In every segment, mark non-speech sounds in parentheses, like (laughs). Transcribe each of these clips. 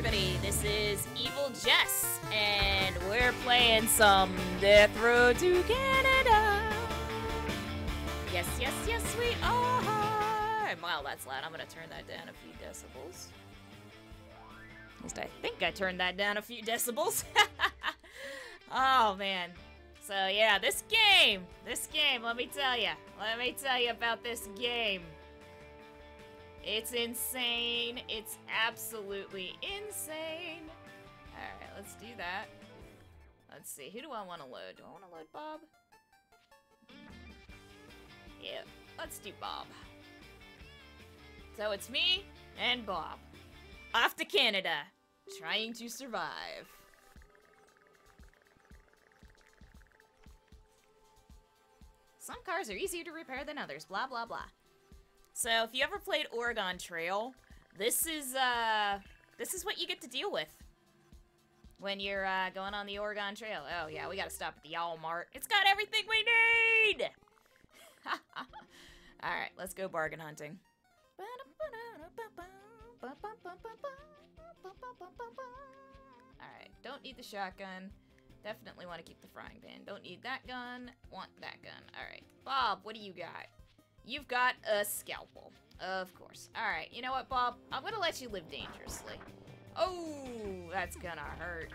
everybody. This is Evil Jess, and we're playing some Death Road to Canada. Yes, yes, yes, we are. Wow, that's loud. I'm gonna turn that down a few decibels. At least I think I turned that down a few decibels. (laughs) oh man. So yeah, this game, this game. Let me tell you. Let me tell you about this game. It's insane. It's absolutely insane. Alright, let's do that. Let's see. Who do I want to load? Do I want to load Bob? Yeah, let's do Bob. So it's me and Bob. Off to Canada. Trying to survive. Some cars are easier to repair than others. Blah, blah, blah. So if you ever played Oregon Trail, this is uh this is what you get to deal with when you're uh, going on the Oregon Trail. Oh yeah, we gotta stop at the Walmart. It's got everything we need. (laughs) All right, let's go bargain hunting. All right, don't need the shotgun. Definitely want to keep the frying pan. Don't need that gun. Want that gun. All right, Bob, what do you got? You've got a scalpel. Of course. Alright, you know what, Bob? I'm gonna let you live dangerously. Oh, that's gonna hurt.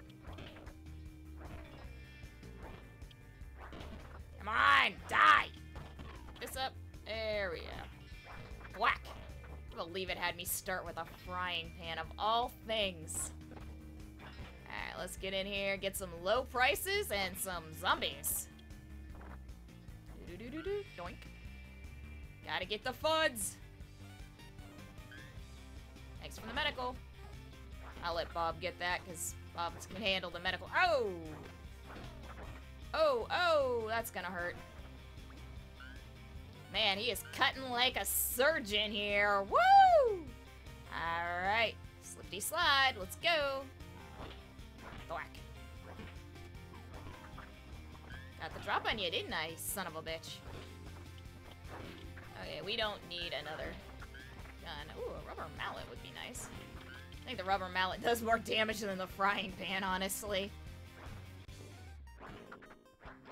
Come on, die! This up. There we go. Whack! I believe it had me start with a frying pan of all things. Alright, let's get in here, get some low prices and some zombies. Do do do do do. Doink. Gotta get the fuds. Thanks for the medical. I'll let Bob get that because Bob can handle the medical. Oh! Oh, oh, that's gonna hurt. Man, he is cutting like a surgeon here. Woo! Alright. Slippity slide. Let's go. Thwack. Got the drop on you, didn't I, son of a bitch? Okay, we don't need another gun. Ooh, a rubber mallet would be nice. I think the rubber mallet does more damage than the frying pan, honestly.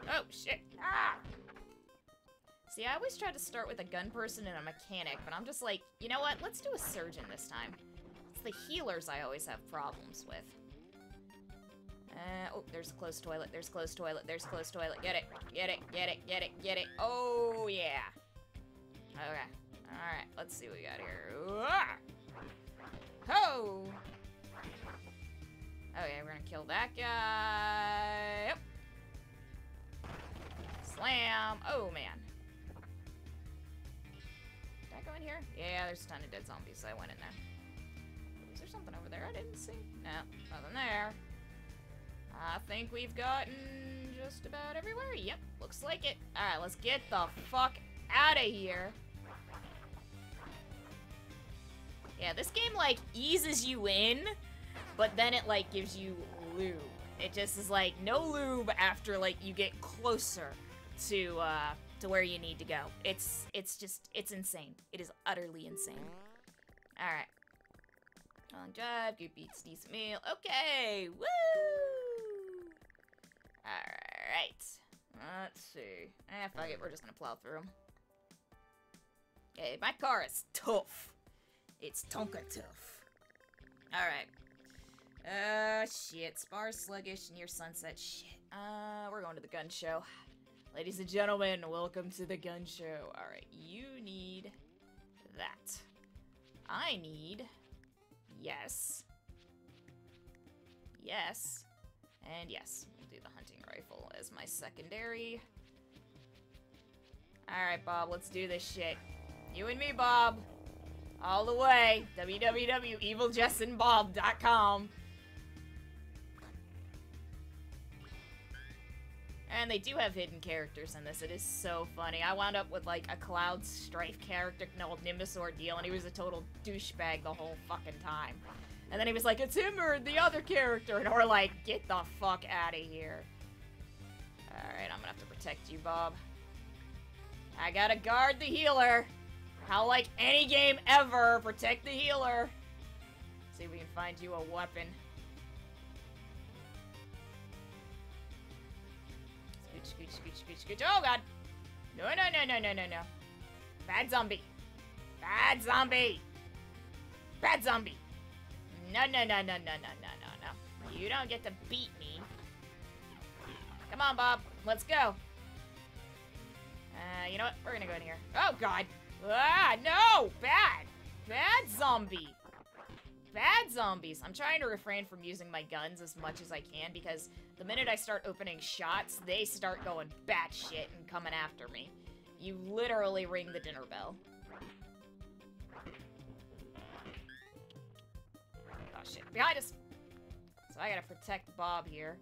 Oh, shit. Ah! See, I always try to start with a gun person and a mechanic, but I'm just like, you know what? Let's do a surgeon this time. It's the healers I always have problems with. Uh, oh, there's a closed toilet, there's a closed toilet, there's a closed toilet. Get it, get it, get it, get it, get it. Oh, yeah. Okay. Alright, let's see what we got here. Ho! Okay, we're gonna kill that guy. Yep. Slam. Oh, man. Did I go in here? Yeah, there's a ton of dead zombies, so I went in there. Is there something over there I didn't see? No, nothing there. I think we've gotten just about everywhere. Yep, looks like it. Alright, let's get the fuck out of here. Yeah, this game, like, eases you in, but then it, like, gives you lube. It just is, like, no lube after, like, you get closer to, uh, to where you need to go. It's, it's just, it's insane. It is utterly insane. Alright. Long drive, good beats, decent meal. Okay, woo! Alright. Let's see. Eh, fuck it, we're just gonna plow through them. Hey, my car is tough. It's Tonka tough. Alright. Uh, shit. Spar sluggish, near sunset. Shit. Uh, we're going to the gun show. Ladies and gentlemen, welcome to the gun show. Alright, you need that. I need... Yes. Yes. And yes, we'll do the hunting rifle as my secondary. Alright, Bob, let's do this shit. You and me, Bob. All the way. www.eviljesandbob.com. And they do have hidden characters in this. It is so funny. I wound up with like a Cloud Strife character called Nimbus Ordeal, and he was a total douchebag the whole fucking time. And then he was like, it's him or the other character. And we're like, get the fuck out of here. Alright, I'm gonna have to protect you, Bob. I gotta guard the healer. How like any game ever, protect the healer. See if we can find you a weapon. Scooch, scooch, scooch, scooch, scooch. Oh god! No, no, no, no, no, no, no. Bad zombie. Bad zombie. Bad zombie. No, no, no, no, no, no, no, no, no. You don't get to beat me. Come on, Bob. Let's go. Uh, you know what? We're gonna go in here. Oh, God. Ah, no! Bad! Bad zombie! Bad zombies! I'm trying to refrain from using my guns as much as I can because the minute I start opening shots, they start going batshit and coming after me. You literally ring the dinner bell. Oh shit, behind us! So I gotta protect Bob here.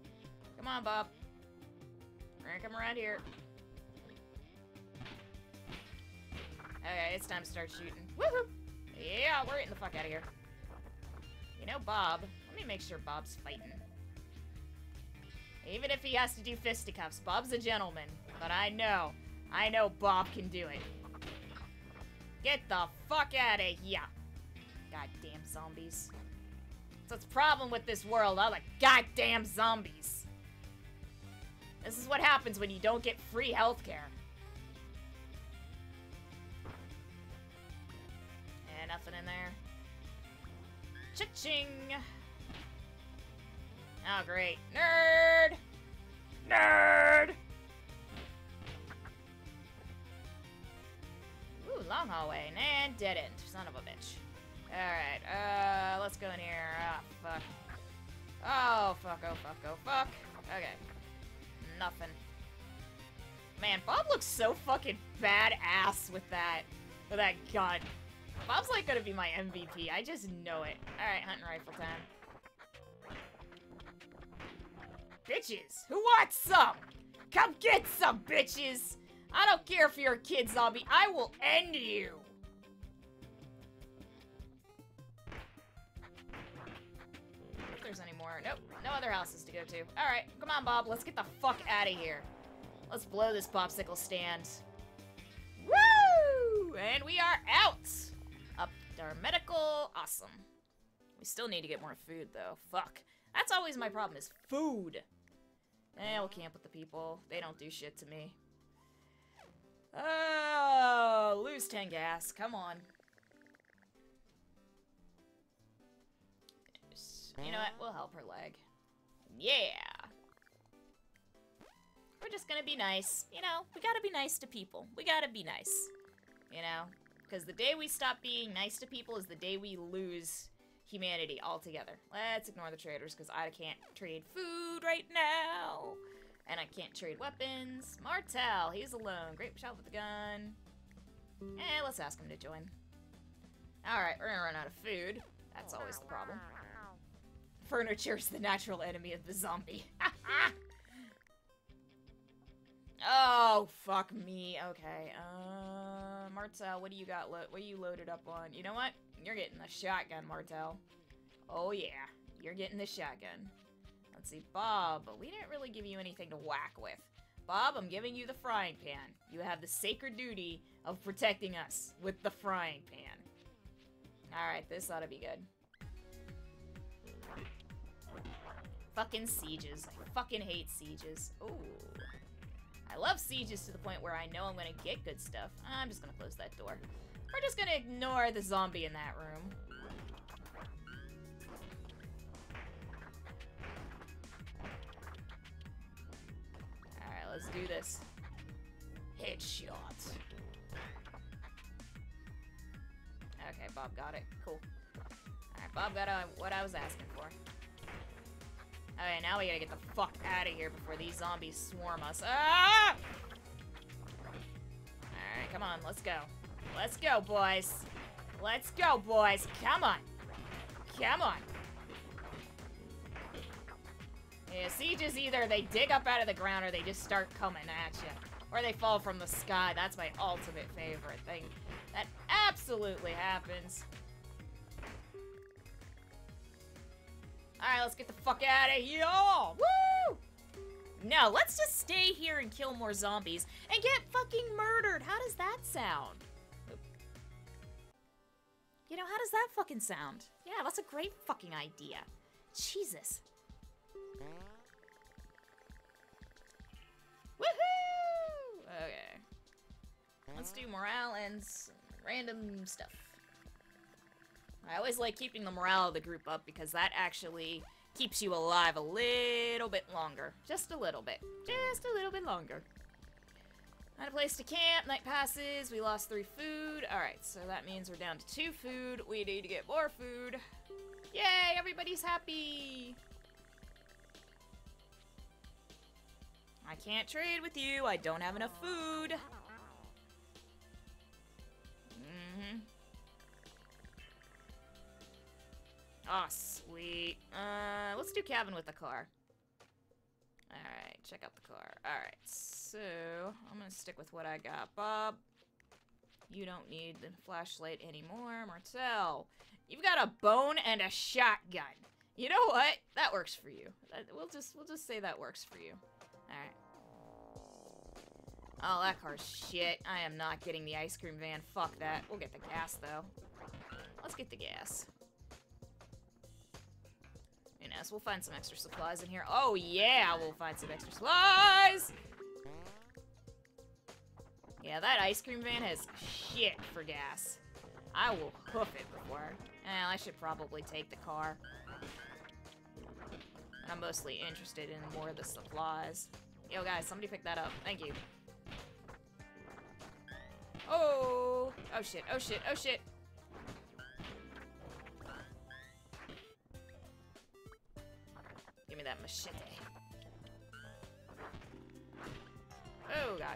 Come on, Bob. Gonna come around here. Okay, it's time to start shooting. Woohoo! Yeah, we're getting the fuck out of here. You know, Bob. Let me make sure Bob's fighting. Even if he has to do fisticuffs, Bob's a gentleman. But I know, I know Bob can do it. Get the fuck out of here. Goddamn zombies. That's the problem with this world, all the goddamn zombies. This is what happens when you don't get free healthcare. Nothing in there. Cha-ching! Oh, great. Nerd! Nerd! Ooh, long hallway. And dead end. Son of a bitch. Alright, uh, let's go in here. Ah, fuck. Oh, fuck, oh, fuck, oh, fuck. Okay. Nothing. Man, Bob looks so fucking badass with that, with that gun. Bob's like gonna be my MVP. I just know it. Alright, hunting rifle time. Bitches, who wants some? Come get some, bitches! I don't care if you're a kid zombie, I will end you! If there's any more. Nope, no other houses to go to. Alright, come on, Bob, let's get the fuck out of here. Let's blow this popsicle stand. Woo! And we are out! Our medical. Awesome. We still need to get more food, though. Fuck. That's always my problem, is food. Eh, we'll camp with the people. They don't do shit to me. Oh, lose 10 gas. Come on. You know what? We'll help her leg. Yeah. We're just gonna be nice. You know, we gotta be nice to people. We gotta be nice. You know? Because the day we stop being nice to people is the day we lose humanity altogether. Let's ignore the traders because I can't trade food right now. And I can't trade weapons. Martel, he's alone. Great shot with the gun. Eh, let's ask him to join. Alright, we're gonna run out of food. That's always the problem. Furniture's the natural enemy of the zombie. (laughs) oh, fuck me. Okay, uh, Martel, what do you got? what are you loaded up on? You know what? You're getting the shotgun, Martel. Oh, yeah. You're getting the shotgun. Let's see, Bob, we didn't really give you anything to whack with. Bob, I'm giving you the frying pan. You have the sacred duty of protecting us with the frying pan. Alright, this ought to be good. Fucking sieges. I fucking hate sieges. Ooh. I love sieges to the point where I know I'm gonna get good stuff. I'm just gonna close that door. We're just gonna ignore the zombie in that room. Alright, let's do this. Headshot. Okay, Bob got it. Cool. Alright, Bob got uh, what I was asking for. Okay, now we gotta get the fuck out of here before these zombies swarm us. Ah! Alright, come on, let's go. Let's go, boys. Let's go, boys. Come on. Come on. Yeah, sieges either they dig up out of the ground or they just start coming at you. Or they fall from the sky. That's my ultimate favorite thing. That absolutely happens. Alright, let's get the fuck out of here! Woo! No, let's just stay here and kill more zombies and get fucking murdered. How does that sound? You know, how does that fucking sound? Yeah, that's a great fucking idea. Jesus. Woohoo! Okay. Let's do morale and random stuff. I always like keeping the morale of the group up because that actually keeps you alive a little bit longer. Just a little bit. Just a little bit longer. Not a place to camp. Night passes. We lost three food. Alright, so that means we're down to two food. We need to get more food. Yay! Everybody's happy! I can't trade with you. I don't have enough food. Oh, sweet. Uh, let's do cabin with the car. Alright, check out the car. Alright, so I'm gonna stick with what I got. Bob, you don't need the flashlight anymore. Martel, you've got a bone and a shotgun. You know what? That works for you. We'll just we'll just say that works for you. Alright. Oh, that car's shit. I am not getting the ice cream van. Fuck that. We'll get the gas, though. Let's get the gas. You we'll find some extra supplies in here. Oh, yeah, we'll find some extra supplies! Yeah, that ice cream van has shit for gas. I will hoof it before. Eh, I should probably take the car. I'm mostly interested in more of the supplies. Yo, guys, somebody pick that up. Thank you. Oh! Oh shit, oh shit, oh shit! Give me that machete. Oh god.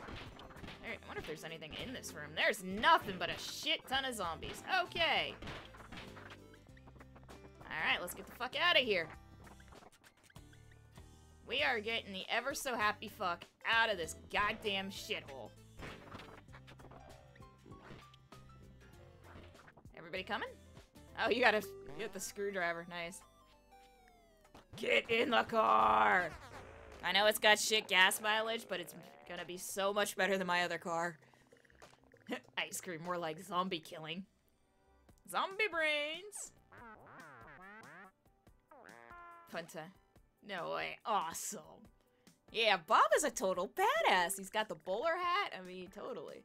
I wonder if there's anything in this room. There's nothing but a shit ton of zombies. Okay. Alright, let's get the fuck out of here. We are getting the ever so happy fuck out of this goddamn shithole. Everybody coming? Oh, you gotta get the screwdriver. Nice. Get in the car! I know it's got shit gas mileage, but it's gonna be so much better than my other car. (laughs) Ice cream, more like zombie killing. Zombie brains! Punta. No way. Awesome. Yeah, Bob is a total badass. He's got the bowler hat. I mean, totally.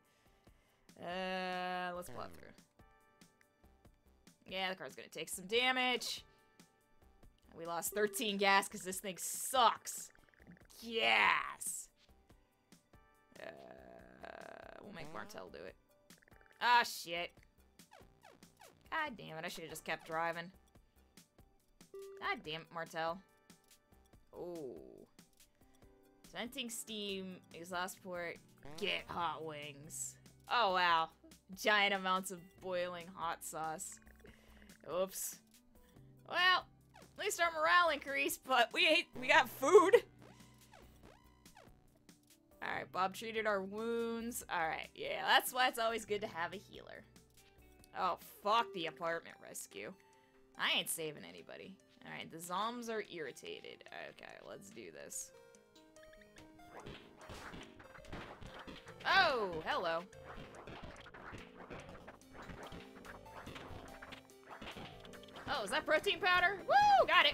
Uh, let's plot through. Yeah, the car's gonna take some damage. We lost 13 gas because this thing sucks. Gas. Uh, we'll make Martel do it. Ah, shit. God damn it, I should have just kept driving. God damn it, Martel. Oh. Venting steam, exhaust port, get hot wings. Oh, wow. Giant amounts of boiling hot sauce. Oops. Well, at least our morale increased, but we ate, we got food. Alright, Bob treated our wounds. Alright, yeah, that's why it's always good to have a healer. Oh, fuck the apartment rescue. I ain't saving anybody. Alright, the zombs are irritated. Okay, let's do this. Oh, hello. Oh, is that protein powder? Woo! Got it!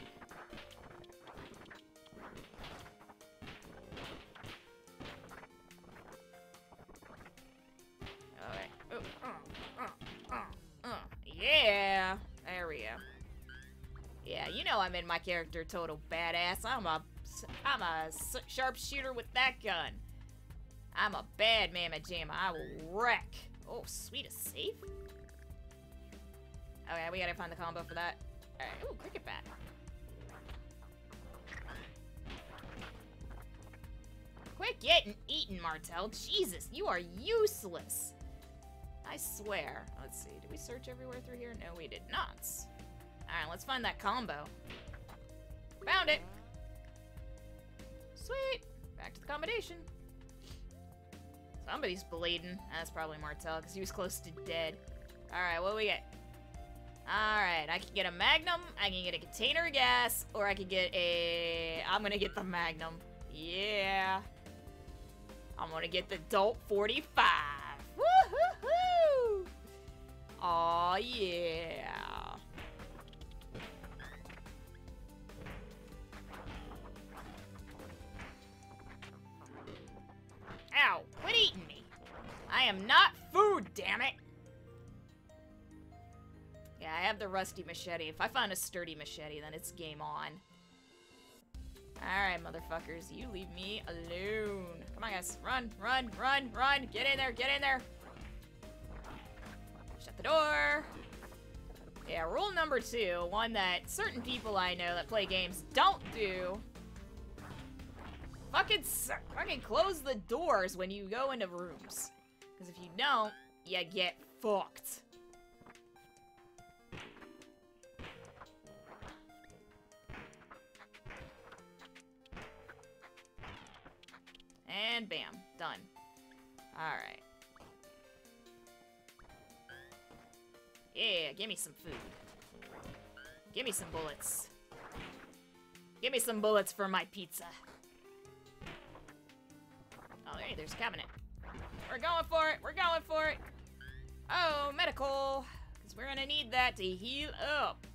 Alright. Oh, uh, uh, uh, uh. Yeah! There we go. Yeah, you know I'm in my character total badass. I'm a, I'm a sharpshooter with that gun. I'm a bad mamma jamma. I will wreck. Oh, sweet, a safe? Oh, okay, we gotta find the combo for that. Alright, ooh, cricket bat. Quit getting eaten, Martel. Jesus, you are useless. I swear. Let's see, did we search everywhere through here? No, we did not. Alright, let's find that combo. Found it! Sweet! Back to the combination. Somebody's bleeding. That's probably Martel, because he was close to dead. Alright, what do we get? Alright, I can get a Magnum, I can get a container of gas, or I can get a... I'm gonna get the Magnum. Yeah. I'm gonna get the Colt 45. Woo-hoo-hoo! Aww. yeah. Ow, quit eating me. I am not food, damn it. Yeah, I have the rusty machete. If I find a sturdy machete, then it's game on. Alright, motherfuckers, you leave me alone. Come on, guys. Run, run, run, run. Get in there, get in there. Shut the door. Yeah, rule number two, one that certain people I know that play games don't do. Fucking, fucking close the doors when you go into rooms. Because if you don't, you get fucked. And bam, done. Alright. Yeah, give me some food. Give me some bullets. Give me some bullets for my pizza. Oh, hey, there's a cabinet. We're going for it. We're going for it. Oh, medical. Because we're going to need that to heal up.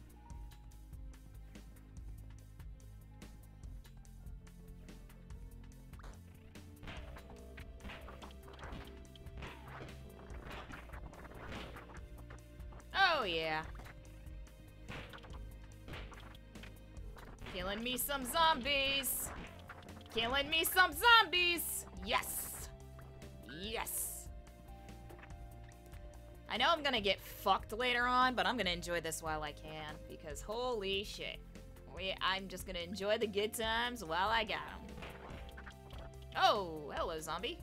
Killing me some zombies. Killing me some zombies. Yes. Yes. I know I'm gonna get fucked later on, but I'm gonna enjoy this while I can because holy shit. We, I'm just gonna enjoy the good times while I got them. Oh, hello, zombie.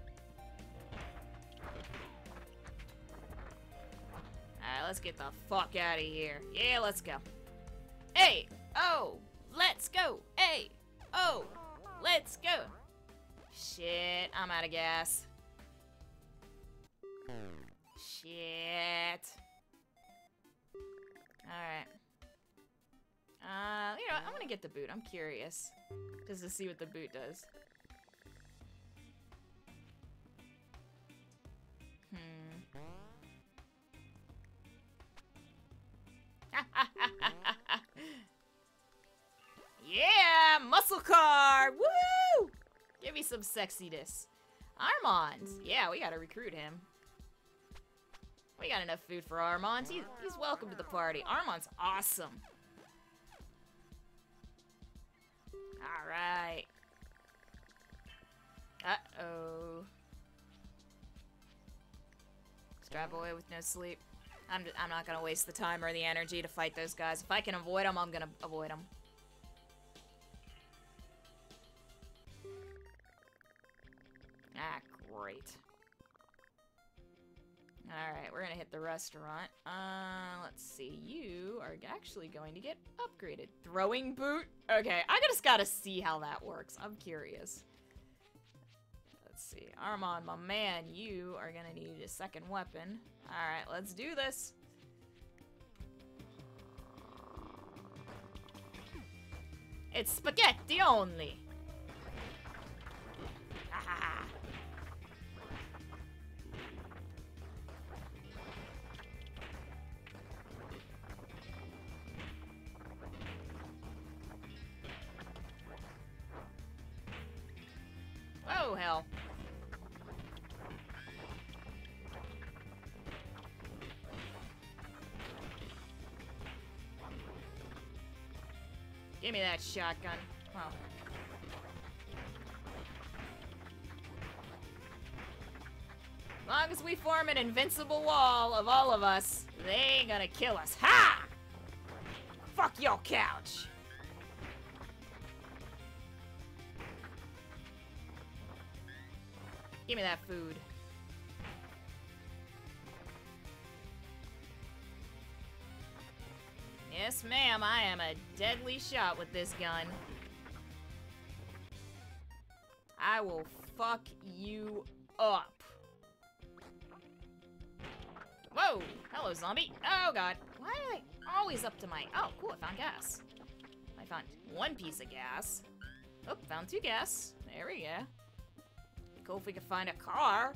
Alright, let's get the fuck out of here. Yeah, let's go. Hey! Oh! Let's go! Hey! Oh! Let's go! Shit, I'm out of gas. Shit. Alright. Uh, you know, I'm gonna get the boot. I'm curious. Just to see what the boot does. Hmm. (laughs) yeah, muscle car. Woo! Give me some sexiness. Armand. Yeah, we gotta recruit him. We got enough food for Armand. He's, he's welcome to the party. Armand's awesome. Alright. Uh-oh. Drive away with no sleep. I'm, I'm not gonna waste the time or the energy to fight those guys. If I can avoid them, I'm gonna avoid them. Ah, great. Alright, we're gonna hit the restaurant. Uh, let's see. You are actually going to get upgraded. Throwing boot? Okay, I just gotta see how that works. I'm curious. Let's see. Armand, my man, you are gonna need a second weapon. Alright, let's do this. It's spaghetti only. Ah. Hell. Give me that shotgun. Well. As long as we form an invincible wall of all of us, they ain't gonna kill us. Ha! Fuck your couch! Give me that food. Yes, ma'am, I am a deadly shot with this gun. I will fuck you up. Whoa! Hello, zombie. Oh, God. Why am I always up to my... Oh, cool, I found gas. I found one piece of gas. Oh, found two gas. There we go. Cool if we could find a car.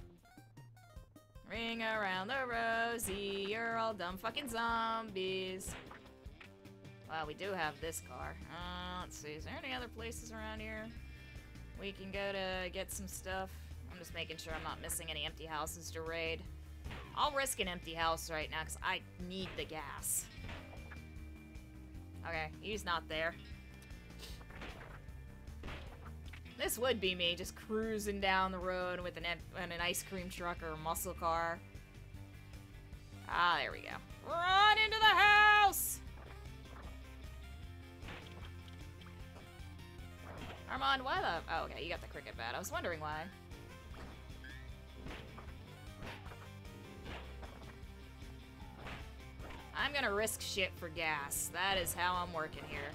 Ring around the rosy, you're all dumb fucking zombies. Well, we do have this car. Uh, let's see, is there any other places around here we can go to get some stuff? I'm just making sure I'm not missing any empty houses to raid. I'll risk an empty house right now because I need the gas. Okay, he's not there. This would be me, just cruising down the road with an, an ice cream truck or a muscle car. Ah, there we go. Run into the house! Armand, why the... Oh, okay, you got the cricket bat. I was wondering why. I'm gonna risk shit for gas. That is how I'm working here.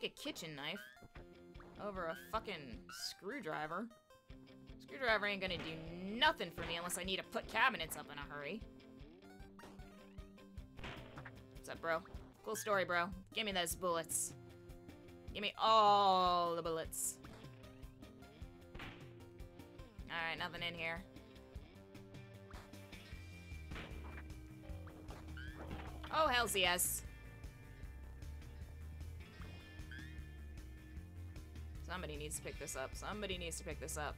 A kitchen knife over a fucking screwdriver. Screwdriver ain't gonna do nothing for me unless I need to put cabinets up in a hurry. What's up, bro? Cool story, bro. Give me those bullets. Give me all the bullets. Alright, nothing in here. Oh, hells yes. Somebody needs to pick this up. Somebody needs to pick this up.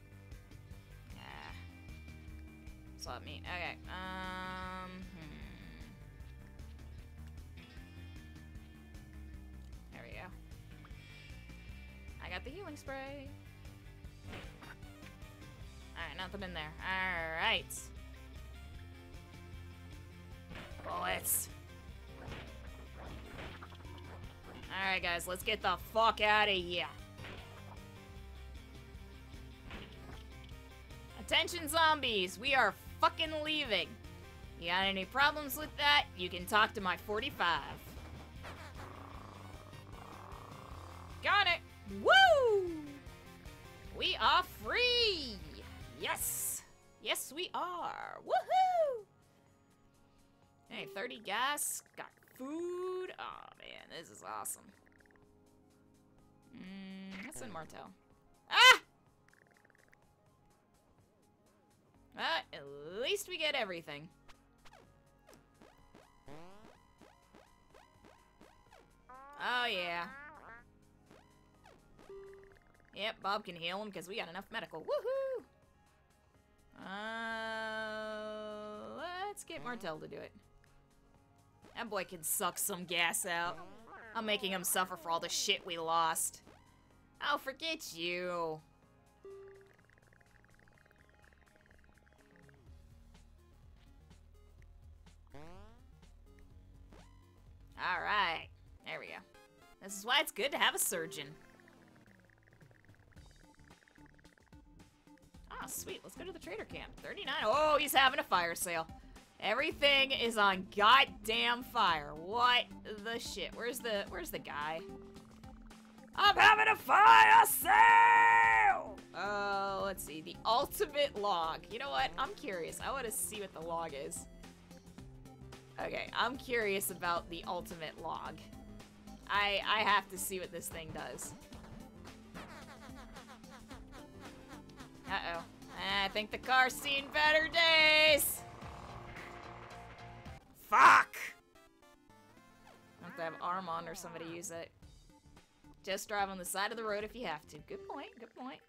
Yeah. Slap me. Okay. Um. Hmm. There we go. I got the healing spray. Alright, nothing in there. Alright. Bullets. Alright, guys, let's get the fuck out of here. Attention, zombies! We are fucking leaving. You got any problems with that? You can talk to my 45. Got it! Woo! We are free! Yes! Yes, we are! Woohoo! Hey, 30 gas, got food. Oh man, this is awesome. Mm, let's send Martel. Ah! At least we get everything. Oh yeah. Yep, Bob can heal him because we got enough medical. Woohoo! Uh, let's get Martel to do it. That boy can suck some gas out. I'm making him suffer for all the shit we lost. I'll forget you. Alright. There we go. This is why it's good to have a surgeon. Ah, sweet. Let's go to the trader camp. 39. Oh, he's having a fire sale. Everything is on goddamn fire. What the shit? Where's the where's the guy? I'm having a fire sale! Oh, let's see. The ultimate log. You know what? I'm curious. I want to see what the log is. Okay, I'm curious about the ultimate log. I I have to see what this thing does. Uh-oh. I think the car's seen better days! Fuck! I have to have Armand or somebody use it. Just drive on the side of the road if you have to. Good point, good point.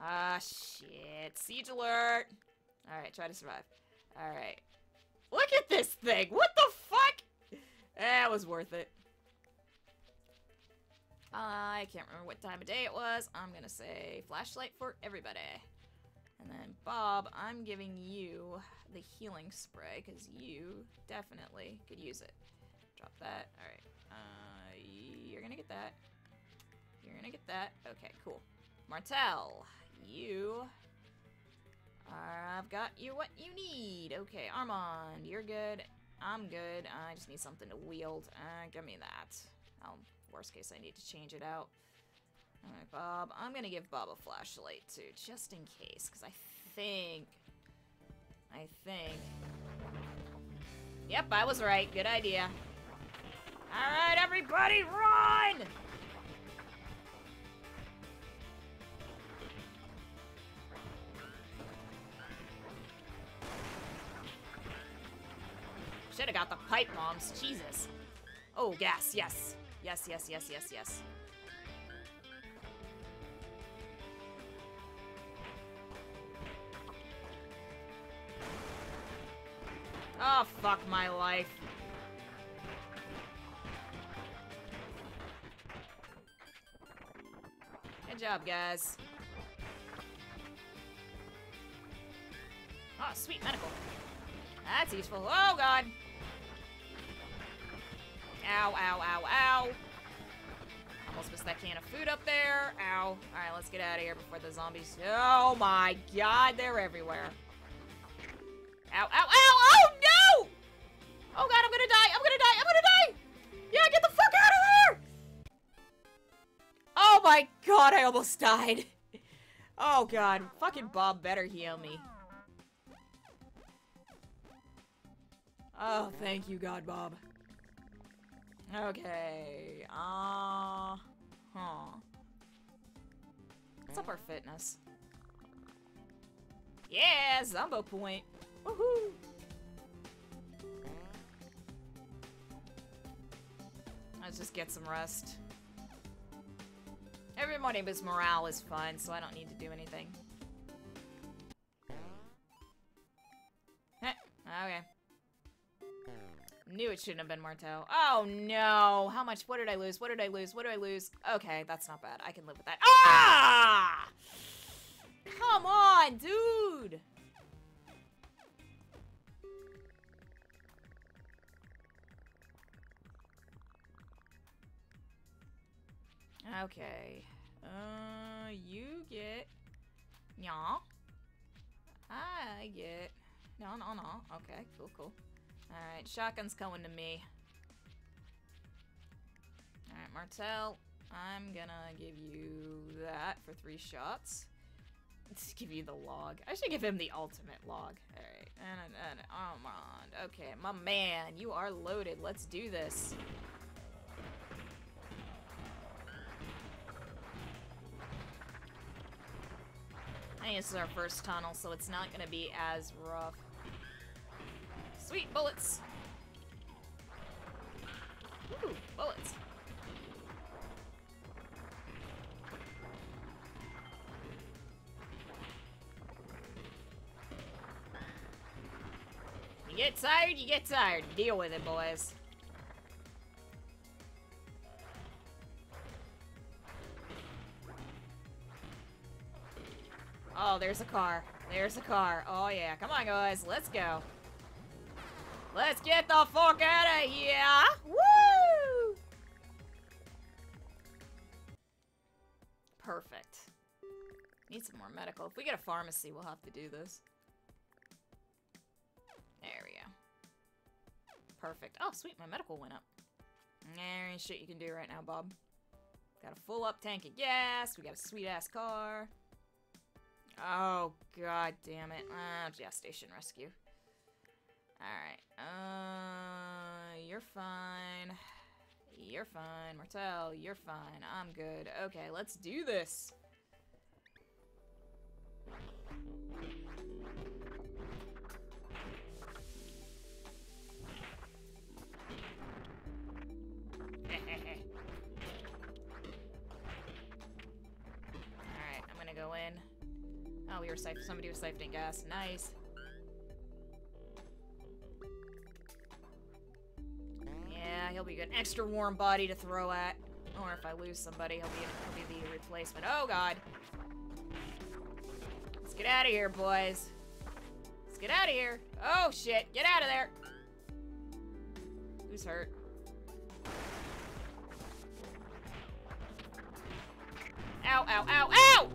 Ah, shit. Siege alert! Alright, try to survive. Alright. Look at this thing! What the fuck? That was worth it. I can't remember what time of day it was. I'm gonna say flashlight for everybody. And then Bob, I'm giving you the healing spray because you definitely could use it. Drop that. All right. Uh, you're gonna get that. You're gonna get that. Okay, cool. Martel, you I've got you what you need. Okay, Armand, you're good. I'm good. I just need something to wield. Uh, give me that. Worst case, I need to change it out. Alright, Bob. I'm gonna give Bob a flashlight too, just in case, because I think. I think. Yep, I was right. Good idea. Alright, everybody, run! Should have got the pipe bombs. Jesus. Oh, gas. Yes. Yes, yes, yes, yes, yes. Oh, fuck my life. Good job, guys. Oh, sweet medical. That's useful. Oh, God. Ow, ow, ow, ow. Almost missed that can of food up there. Ow. Alright, let's get out of here before the zombies... Oh my god, they're everywhere. Ow, ow, ow! Oh, no! Oh god, I'm gonna die! I'm gonna die! I'm gonna die! Yeah, get the fuck out of there! Oh my god, I almost died. (laughs) Oh god, fucking Bob better heal me. Oh, thank you, God Bob. Okay. Uh huh. What's up our fitness? Yeah, Zombo point. Woohoo! Let's just get some rest. Every morning morale is fun, so I don't need to do anything. It shouldn't have been Martel. Oh no! How much? What did I lose? What did I lose? What did I lose? Okay, that's not bad. I can live with that. Ah! Come on, dude! Okay. Uh, you get... Yeah. I get... No, no, no. Okay, cool, cool. Alright, shotgun's coming to me. Alright, Martel, I'm gonna give you that for three shots. Let's give you the log. I should give him the ultimate log. Alright, and, and, oh my, okay, my man, you are loaded. Let's do this. I think this is our first tunnel, so it's not gonna be as rough. Sweet bullets. Ooh, bullets. You get tired, you get tired. Deal with it, boys. Oh, there's a car. There's a car. Oh, yeah. Come on, guys. Let's go. Let's get the fuck out of here! Woo! Perfect. Need some more medical. If we get a pharmacy, we'll have to do this. There we go. Perfect. Oh, sweet. My medical went up. There ain't shit you can do right now, Bob. Got a full up tank of gas. We got a sweet ass car. Oh, god damn it. Ah, gas station rescue. Alright. You're fine. You're fine. Martel, you're fine. I'm good. Okay, let's do this. (laughs) Alright, I'm gonna go in. Oh, we were siphoning. Somebody was siphoning gas. Nice. Be good. Extra warm body to throw at. Or if I lose somebody, he'll be, he'll be the replacement. Oh, God. Let's get out of here, boys. Let's get out of here. Oh, shit. Get out of there. Who's hurt? Ow, ow, ow, ow!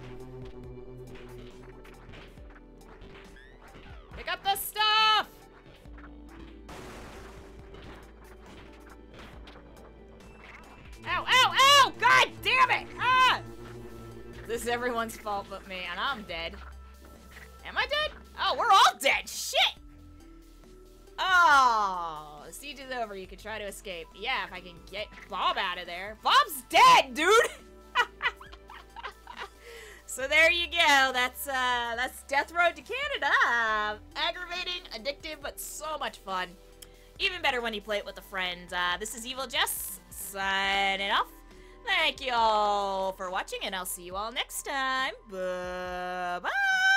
Pick up the stuff! Ow, ow, ow! God damn it! Ah! was everyone's fault but me, and I'm dead. Am I dead? Oh, we're all dead! Shit! Oh, the siege is over. You can try to escape. Yeah, if I can get Bob out of there. Bob's dead, dude! (laughs) so there you go. That's, uh, that's Death Road to Canada. aggravating, addictive, but so much fun. Even better when you play it with a friend. Uh, this is Evil Jess, signing off. Thank you all for watching, and I'll see you all next time. Buh bye